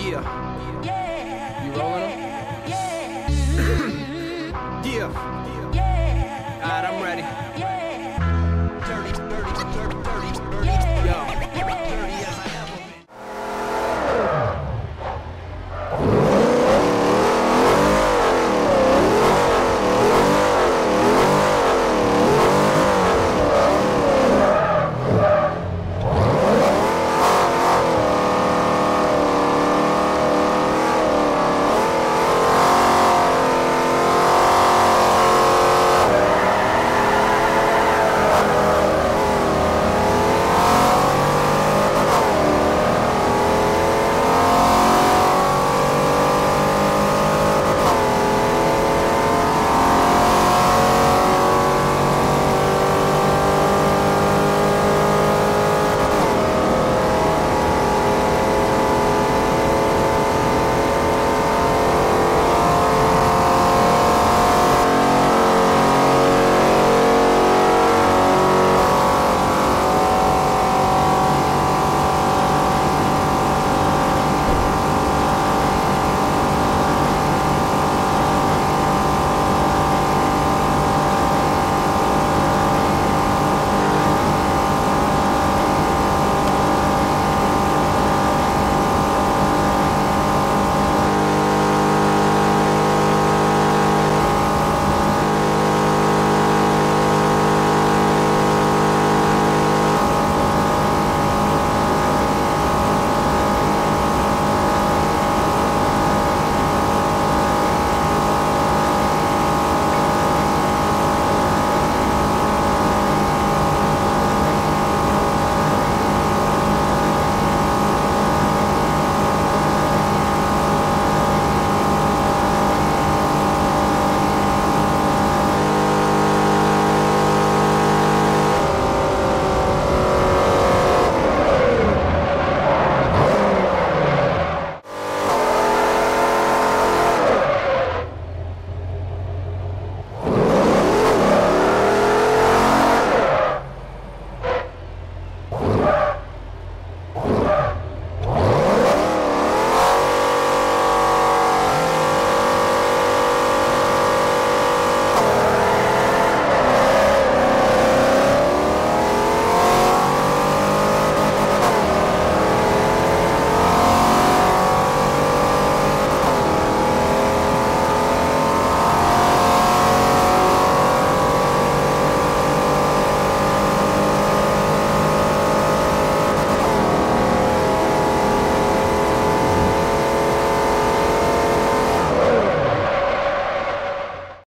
Yeah. Yeah. You rolling them? Yeah. yeah.